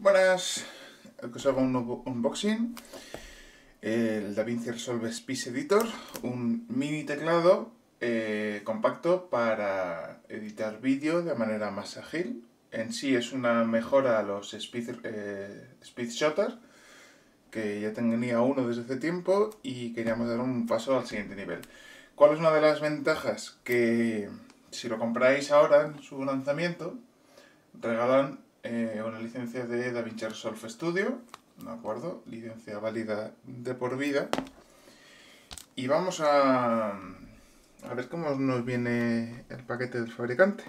Buenas, que os hago un nuevo unboxing. El DaVinci Resolve Space Editor, un mini teclado eh, compacto para editar vídeo de manera más ágil. En sí es una mejora a los Speed, eh, Speed que ya tenía uno desde hace tiempo y queríamos dar un paso al siguiente nivel. ¿Cuál es una de las ventajas? Que si lo compráis ahora en su lanzamiento, regalan eh, una licencia de DaVinci Resolve Studio, ¿de acuerdo? Licencia válida de por vida. Y vamos a, a ver cómo nos viene el paquete del fabricante.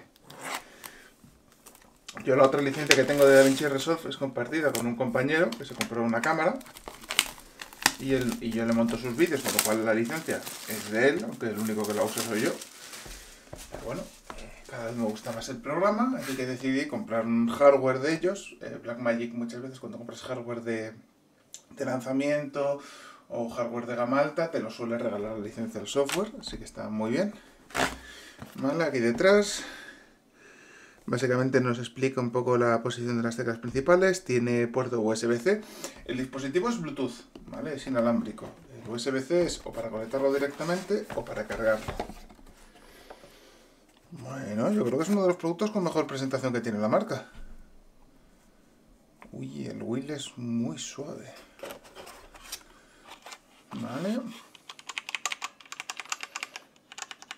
Yo la otra licencia que tengo de DaVinci Resolve es compartida con un compañero que se compró una cámara y, él, y yo le monto sus vídeos, con lo cual la licencia es de él, aunque el único que la usa soy yo. Pero bueno, cada vez me gusta más el programa, así que decidí comprar un hardware de ellos. Eh, Blackmagic muchas veces cuando compras hardware de, lanzamiento o hardware de gama alta te lo suele regalar la licencia del software, así que está muy bien. Aquí detrás básicamente nos explica un poco la posición de las teclas principales, tiene puerto USB-C, el dispositivo es Bluetooth, ¿vale? es inalámbrico. El USB-C es o para conectarlo directamente o para cargarlo. Bueno, yo creo que es uno de los productos con mejor presentación que tiene la marca. Uy, el wheel es muy suave. Vale.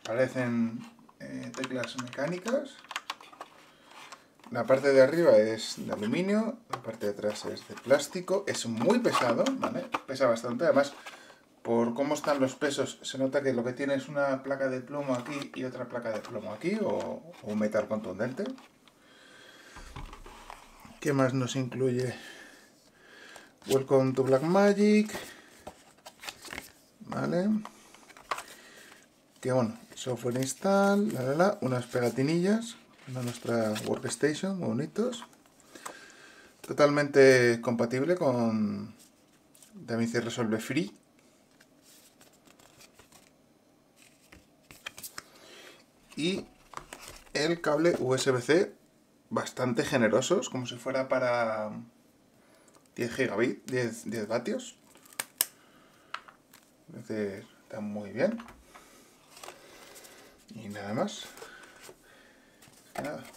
Parecen eh, teclas mecánicas. La parte de arriba es de aluminio, la parte de atrás es de plástico. Es muy pesado, ¿vale? Pesa bastante. Además, por cómo están los pesos, se nota que lo que tiene es una placa de plomo aquí y otra placa de plomo aquí, o, un metal contundente. ¿Qué más nos incluye? Welcome to Blackmagic. Vale. Que bueno, software install, unas pegatinillas a nuestra workstation, muy bonitos. Totalmente compatible con DaVinci Resolve Free y el cable USB-C bastante generosos, como si fuera para 10 gigabit, 10, 10 vatios. está muy bien. Y nada más.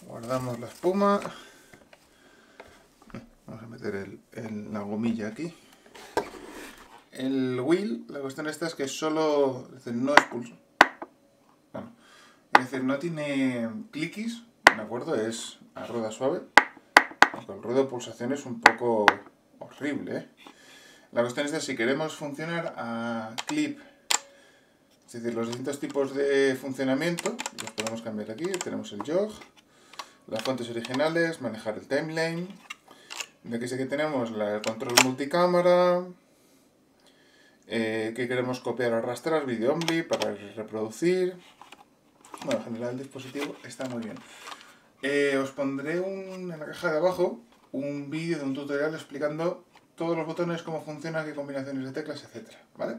guardamos la espuma. Vamos a meter el, la gomilla aquí. El wheel, la cuestión esta es que solo, no es pulso es decir, no tiene cliquis, ¿de acuerdo? Es a rueda suave. Aunque el ruido de pulsación es un poco horrible, ¿eh? La cuestión es que si queremos funcionar a clip, es decir, los distintos tipos de funcionamiento, los podemos cambiar aquí. Tenemos el jog, las fuentes originales, manejar el timeline. De aquí sí que tenemos el control multicámara, eh, que queremos copiar o arrastrar, video only para reproducir, bueno, en general el dispositivo está muy bien. Eh, os pondré un, en la caja de abajo un vídeo de un tutorial explicando todos los botones, cómo funcionan, qué combinaciones de teclas, etcétera, ¿vale?